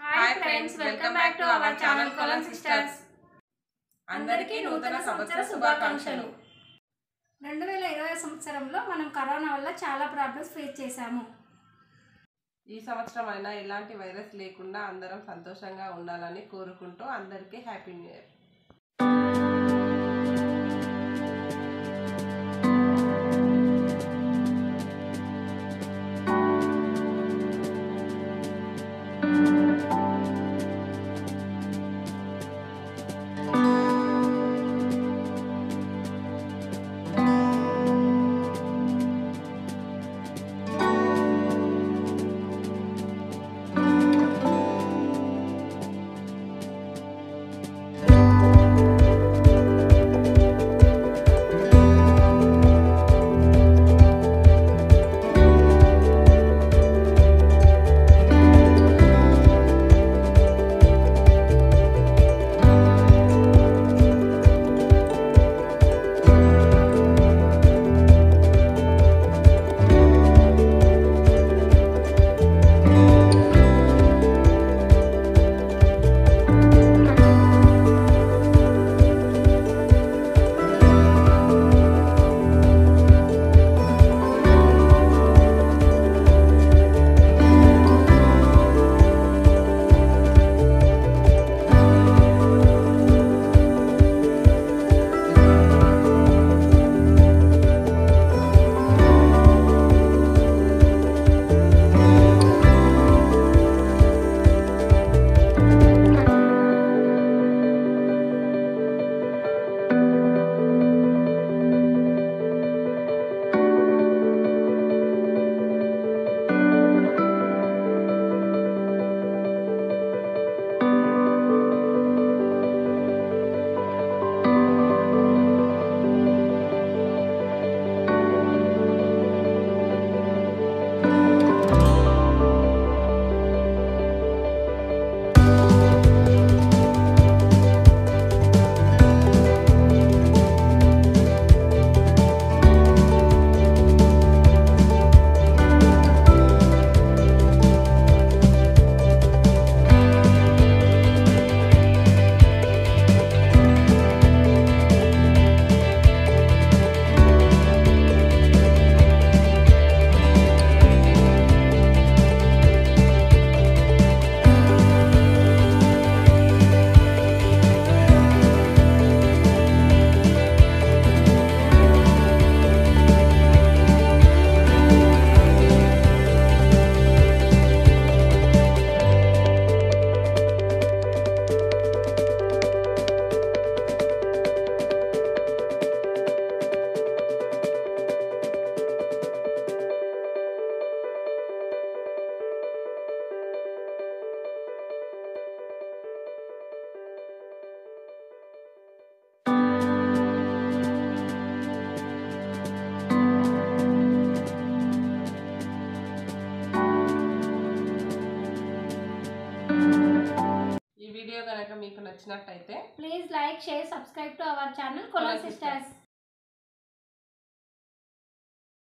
Hi friends welcome back to our channel sisters అందరికీ నూతన సంవత్సర శుభాకాంక్షలు. రెండు వేల ఇరవై సంవత్సరంలో మనం కరోనా వల్ల చాలా ప్రాబ్లమ్స్ ఫేస్ చేశాము. ఈ సంవత్సరం అయినా ఎలాంటి వైరస్ లేకుండా అందరం సంతోషంగా ఉండాలని కోరుకుంటూ అందరికీ హ్యాపీ న్యూ ఇయర్ నచ్చినట్టయితే please like share subscribe to our channel colon sisters.